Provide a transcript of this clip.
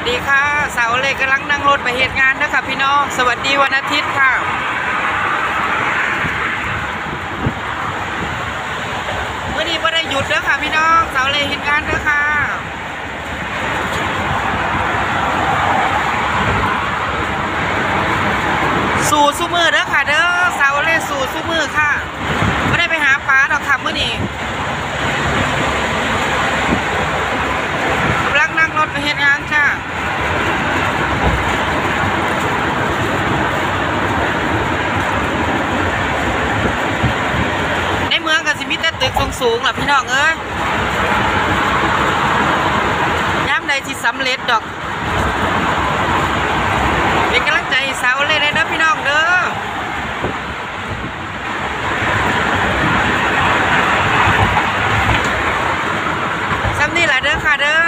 สดีค่ะ สาวเล็กกำลังนั่งรถไปเหตุงานนะคะพี่น้อง สวัสดีวันอาทิตย์ค่ะวันนี้ไม่ได้หยุดเด้อค่ะพี่น้อง สาวเล็กเหตุงานเด้อค่ะสู่สู้มือเด้อค่ะเด้อสาวเล่สู่สู้มือค่ะไม่ได้ไปหาปลาดอกค่ะเมื้อนี้กำลังนั่งรถไปเฮ็ดงานค่ะในเมีแต่ตึกสูงๆล่ะพี่น้องเอ้ยย้ำใดที่สำเร็จดอก เป็นกำลังใจให้สาวเลยนะเด้อพี่น้องเด้อซ้ำนี่แหละเด้อค่ะเด้อ